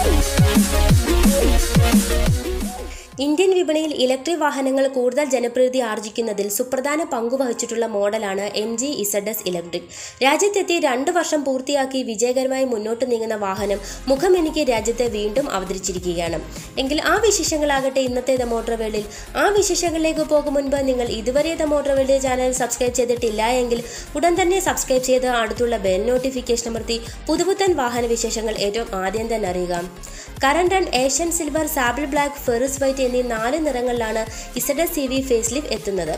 Thank. Indian വിപണിയിൽ electric വാഹനങ്ങൾ കൂടുതൽ ജനപ്രീതി ആർജിക്കുന്നതിൽ സുപ്രധാന പങ്കുവഹിച്ചിട്ടുള്ള മോഡലാണ് M G Z S electric. രാജ്യത്തെത്തി രണ്ട് വർഷം പൂർത്തിയാക്കി വിജയകരമായി മുന്നോട്ട് നീങ്ങുന്ന വാഹനം മുഖമെനിക്ക് രാജ്യത്തെ വീണ്ടും അവതരിച്ചിരിക്കുകയാണ്. എങ്കിൽ ആ വിശേഷങ്ങളാകട്ടെ ഇന്നത്തെ ദ മോട്ടോർ വേൾഡിൽ. ആ വിശേഷങ്ങളിലേക്ക് പോകും മുൻപ് നിങ്ങൾ ഇതുവരെ the motor world channel subscribe ചെയ്തിട്ടില്ല എങ്കിൽ ഉടൻ തന്നെ സബ്സ്ക്രൈബ് ചെയ്ത് അടുത്തുള്ള ബെൽ നോട്ടിഫിക്കേഷൻ അമർത്തി പുതുപുത്തൻ വാഹന വിശേഷങ്ങൾ ഏറ്റവും ആദ്യം തന്നെ അറിയുക. Currant and Asian silver sable black Ferris white എന്നീ നാല് നിറങ്ങളിലാണ് Z C V facelift എത്തുന്നത്.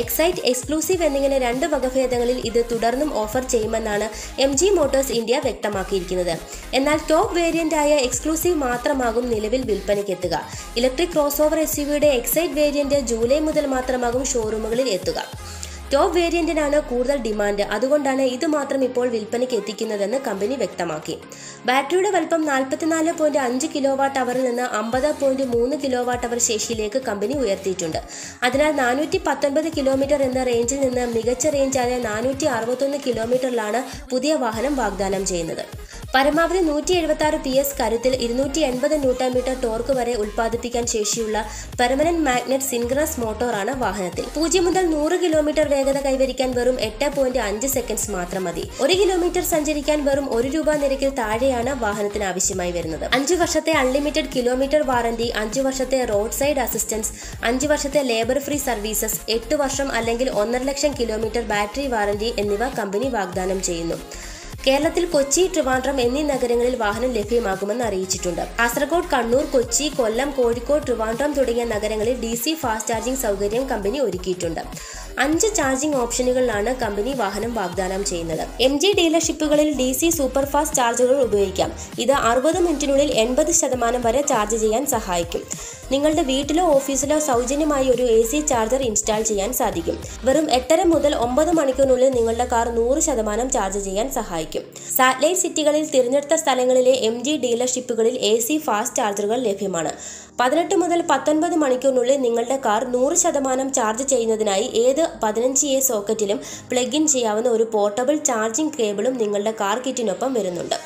എക്സൈറ്റ് എക്സ്ക്ലൂസീവ് എന്നിങ്ങനെ രണ്ട് വകഭേദങ്ങളിൽ ഇത് തുടർന്നും ഓഫർ ചെയ്യുമെന്നാണ് എം ജി മോട്ടോഴ്സ് ഇന്ത്യ വ്യക്തമാക്കിയിരിക്കുന്നത്. എന്നാൽ ടോപ്പ് വേരിയന്റ് ആയ എക്സ്ക്ലൂസീവ് മാത്രമാകും നിലവിൽ വിൽപ്പനയ്ക്ക് എത്തുക. ഇലക്ട്രിക് ക്രോസ് ഓവർ എസ് യുവിയുടെ എക്സൈറ്റ് വേരിയന്റ് ജൂലൈ മുതൽ മാത്രമാകും ഷോറൂമുകളിൽ എത്തുക. ടോപ്പ് വേരിയന്റിനാണ് കൂടുതൽ ഡിമാൻഡ് അതുകൊണ്ടാണ് ഇത് മാത്രം ഇപ്പോൾ വിൽപ്പനയ്ക്ക് എത്തിക്കുന്നതെന്ന് കമ്പനി വ്യക്തമാക്കി. ബാറ്ററിയുടെ വലുപ്പം നാൽപ്പത്തിനാല് പോയിന്റ് അഞ്ച് കിലോ വാട്ട് അവറിൽ നിന്ന് അമ്പത് പോയിന്റ് മൂന്ന് കിലോ വാട്ട് അവർ ശേഷിയിലേക്ക് കമ്പനി ഉയർത്തിയിട്ടുണ്ട്. അതിനാൽ നാനൂറ്റി പത്തൊൻപത് കിലോമീറ്റർ എന്ന റേഞ്ചിൽ നിന്ന് മികച്ച റേഞ്ചായ നാനൂറ്റി അറുപത്തൊന്ന് കിലോമീറ്ററിലാണ് പുതിയ വാഹനം വാഗ്ദാനം ചെയ്യുന്നത്. പരമാവധി നൂറ്റി എഴുപത്തി ആറ് പി എസ് കരുത്തിൽ ഇരുന്നൂറ്റി എൺപത് ന്യൂട്ടൺ മീറ്റർ ടോർക്ക് വരെ ഉൽപ്പാദിപ്പിക്കാൻ ശേഷിയുള്ള പെർമനന്റ് മാഗ്നറ്റ് സിൻഗ്രസ് മോട്ടോറാണ് വാഹനത്തിൽ. പൂജ്യം മുതൽ നൂറ് കിലോമീറ്റർ വേഗത കൈവരിക്കാൻ വെറും എട്ട് പോയിന്റ് അഞ്ച് സെക്കൻഡ്സ് മാത്രം മതി. ഒരു കിലോമീറ്റർ സഞ്ചരിക്കാൻ വെറും ഒരു രൂപ നിരക്കിൽ താഴെയാണ് വാഹനത്തിന് ആവശ്യമായി വരുന്നത്. അഞ്ചു വർഷത്തെ അൺലിമിറ്റഡ് കിലോമീറ്റർ വാറന്റി അഞ്ചു വർഷത്തെ റോഡ് സൈഡ് അസിസ്റ്റൻസ് അഞ്ചു വർഷത്തെ ലേബർ ഫ്രീ സർവീസസ് എട്ട് വർഷം അല്ലെങ്കിൽ ഒന്നര ലക്ഷം കിലോമീറ്റർ ബാറ്ററി വാറന്റി എന്നിവ കമ്പനി വാഗ്ദാനം ചെയ്യുന്നു. കേരളത്തിൽ കൊച്ചി ട്രിവാൻഡ്രം എന്നീ നഗരങ്ങളിൽ വാഹനം ലഭ്യമാകുമെന്ന് അറിയിച്ചിട്ടുണ്ട്. കാസർഗോഡ് കണ്ണൂർ കൊച്ചി കൊല്ലം കോഴിക്കോട് ട്രിവാൻഡ്രം തുടങ്ങിയ നഗരങ്ങളിൽ ഡി ഫാസ്റ്റ് ചാർജിംഗ് സൗകര്യം കമ്പനി ഒരുക്കിയിട്ടുണ്ട്. അഞ്ച് ചാർജിംഗ് ഓപ്ഷനുകളിലാണ് കമ്പനി വാഹനം വാഗ്ദാനം ചെയ്യുന്നത്. എം ജി ഡീലർഷിപ്പുകളിൽ ഡി സി സൂപ്പർ ഫാസ്റ്റ് ചാർജറുകൾ ഉപയോഗിക്കാം. ഇത് അറുപത് മിനിറ്റിനുള്ളിൽ എൺപത് ശതമാനം വരെ ചാർജ് ചെയ്യാൻ സഹായിക്കും. നിങ്ങളുടെ വീട്ടിലോ ഓഫീസിലോ സൗജന്യമായി ഒരു എ സി ചാർജർ ഇൻസ്റ്റാൾ ചെയ്യാൻ സാധിക്കും. വെറും എട്ടര മുതൽ ഒമ്പത് മണിക്കൂറിനുള്ളിൽ നിങ്ങളുടെ കാർ നൂറ് ശതമാനം ചാർജ് ചെയ്യാൻ സഹായിക്കും. സാറ്റലൈറ്റ് സിറ്റികളിൽ തിരഞ്ഞെടുത്ത സ്ഥലങ്ങളിലെ എം ഡീലർഷിപ്പുകളിൽ എ ഫാസ്റ്റ് ചാർജറുകൾ ലഭ്യമാണ്. പതിനെട്ട് മുതൽ പത്തൊൻപത് മണിക്കൂറിനുള്ളിൽ നിങ്ങളുടെ കാർ നൂറ് ശതമാനം ചാർജ് ചെയ്യുന്നതിനായി ഏത് പതിനഞ്ച് എ സോക്കറ്റിലും പ്ലഗ് ഇൻ ചെയ്യാവുന്ന ഒരു പോർട്ടബിൾ ചാർജിംഗ് കേബിളും നിങ്ങളുടെ കാർ കിറ്റിനൊപ്പം വരുന്നുണ്ട്.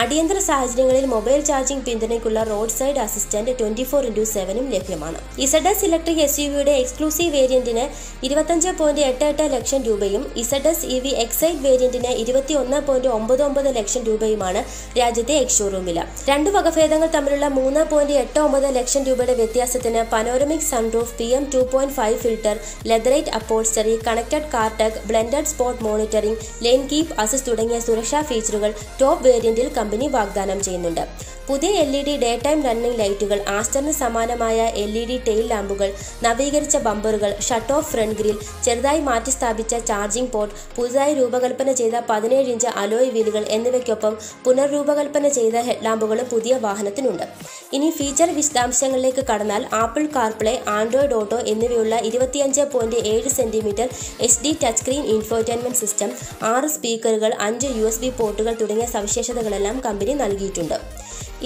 അടിയന്തര സാഹചര്യങ്ങളിൽ mobile charging പിന്തുണയ്ക്കുള്ള road side assistant twenty four into സെവനും ലഭ്യമാണ്. ഇസഡസ് ഇലക്ട്രിക് എസ് യു വിയുടെ എക്സ്ക്ലൂസീവ് വേരിയന്റിന് ഇരുപത്തഞ്ച് പോയിന്റ് എട്ട് എട്ട് ലക്ഷം രൂപയും ഇസഡസ് ഇ വി എക്സൈഡ് വേരിയന്റിന് ഇരുപത്തി ഒന്ന് പോയിന്റ് ഒമ്പത് ഒമ്പത് ലക്ഷം രൂപയുമാണ് രാജ്യത്തെ എക്സ് ഷോറൂം വില രണ്ട് വകഭേദങ്ങൾ തമ്മിലുള്ള മൂന്ന് പോയിന്റ് എട്ട് ഒമ്പത് ലക്ഷം രൂപയുടെ വ്യത്യാസത്തിന് panoramic sunroof P M two point five filter leatherette upholstery connected car tech blended spot monitoring lane keep assist തുടങ്ങിയ സുരക്ഷാ ഫീച്ചറുകൾ ടോപ്പ് വേരിയന്റിൽ കമ്പനി വാഗ്ദാനം ചെയ്യുന്നുണ്ട്. പുതിയ L E D day time running ലൈറ്റുകൾ ആസ്റ്ററിന് സമാനമായ എൽ ഇ ഡി ടെയിൽ ലാമ്പുകൾ നവീകരിച്ച ബമ്പറുകൾ ഷട്ട് ഓഫ് ഫ്രണ്ട് ഗ്രിൽ ചെറുതായി മാറ്റി സ്ഥാപിച്ച ചാർജിംഗ് പോർട്ട് പുതുതായി രൂപകൽപ്പന ചെയ്ത പതിനേഴ് ഇഞ്ച് അലോയ് വീലുകൾ എന്നിവയ്ക്കൊപ്പം പുനർരൂപകൽപ്പന ചെയ്ത ഹെഡ്ലാമ്പുകളും പുതിയ വാഹനത്തിനുണ്ട്. ഇനി ഫീച്ചർ വിശദാംശങ്ങളിലേക്ക് കടന്നാൽ ആപ്പിൾ കാർപ്ലേ ആൻഡ്രോയിഡ് ഓട്ടോ എന്നിവയുള്ള ഇരുപത്തിയഞ്ച് പോയിന്റ് ഏഴ് centimetre H D touch screen infotainment system ആറ് സ്പീക്കറുകൾ അഞ്ച് യു എസ് ബി പോർട്ടുകൾ തുടങ്ങിയ സവിശേഷതകളെല്ലാം കമ്പനി നൽകിയിട്ടുണ്ട്.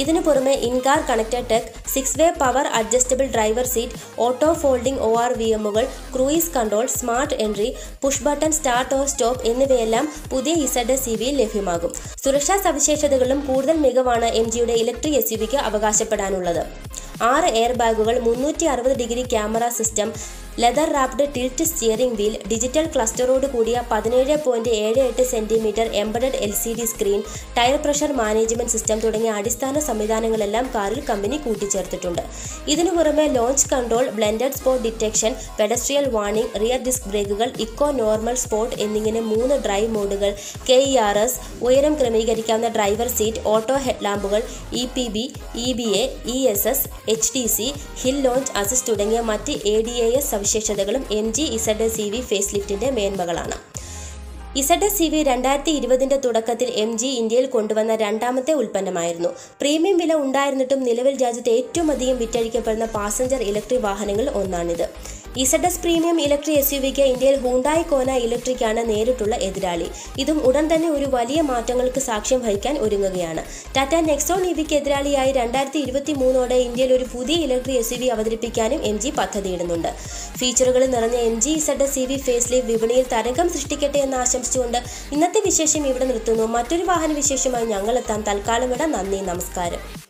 ഇതിനു പുറമെ in car connected tech six way power adjustable driver seat auto folding O R V എമ്മുകൾ cruise control smart entry push button start or stop എന്നിവയെല്ലാം പുതിയ ഇസഡ് സി വിയിൽ ലഭ്യമാകും. സുരക്ഷാ സവിശേഷതകളും കൂടുതൽ മികവാണ് എം ജിയുടെ ഇലക്ട്രിക് എസ് അവകാശപ്പെടാനുള്ളത്. ആറ് എയർ ബാഗുകൾ മുന്നൂറ്റി അറുപത് degree camera system leather wrapped tilt steering wheel digital ക്ലസ്റ്ററോട് കൂടിയ പതിനേഴ് പോയിന്റ് ഏഴ് എട്ട് centimetre embedded L C D screen tyre pressure management system തുടങ്ങിയ അടിസ്ഥാന സംവിധാനങ്ങളെല്ലാം കാറിൽ കമ്പനി കൂട്ടിച്ചേർത്തിട്ടുണ്ട്. ഇതിനു പുറമെ launch control blended spot detection pedestrian warning rear disc ബ്രേക്കുകൾ eco normal sport എന്നിങ്ങനെ മൂന്ന് ഡ്രൈവ് മോഡുകൾ കെ ഇ ആർ എസ് ഉയരം ക്രമീകരിക്കാവുന്ന driver seat auto ഹെഡ്ലാമ്പുകൾ E P B E B A E S S H D C hill launch assist തുടങ്ങിയ മറ്റ് A D A S സവിശേഷതകളും M G Z C V face ലിഫ്റ്റിന്റെ മേന്മകളാണ്. Z C V രണ്ടായിരത്തി ഇരുപതിന്റെ തുടക്കത്തിൽ M G ഇന്ത്യയിൽ കൊണ്ടുവന്ന രണ്ടാമത്തെ ഉൽപ്പന്നമായിരുന്നു. പ്രീമിയം വില ഉണ്ടായിരുന്നിട്ടും നിലവിൽ രാജ്യത്ത് ഏറ്റവും അധികം വിറ്റഴിക്കപ്പെടുന്ന പാസഞ്ചർ ഇലക്ട്രിക് വാഹനങ്ങൾ ഒന്നാണിത്. Z S premium electric S U വിക്ക് ഇന്ത്യയിൽ ഹൂണ്ടായി കോന ഇലക്ട്രിക്കാണ് നേരിട്ടുള്ള എതിരാളി. ഇതും ഉടൻ തന്നെ ഒരു വലിയ മാറ്റങ്ങൾക്ക് സാക്ഷ്യം വഹിക്കാൻ ഒരുങ്ങുകയാണ്. ടാറ്റ നെക്സോൺ ഇവിക്ക് എതിരാളിയായി രണ്ടായിരത്തി ഇരുപത്തി മൂന്നോടെ ഇന്ത്യയിൽ ഒരു പുതിയ ഇലക്ട്രിക് എസ് യു വി അവതരിപ്പിക്കാനും എം ജി പദ്ധതിയിടുന്നുണ്ട്. ഫീച്ചറുകൾ നിറഞ്ഞ M G Z C V face വിപണിയിൽ തരംഗം സൃഷ്ടിക്കട്ടെ എന്ന് ആശംസിച്ചുകൊണ്ട് ഇന്നത്തെ വിശേഷം ഇവിടെ നിർത്തുന്നു. മറ്റൊരു വാഹന വിശേഷമായി ഞങ്ങളെത്താം തൽക്കാലം ഇവിടെ. നന്ദി നമസ്കാരം.